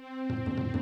Música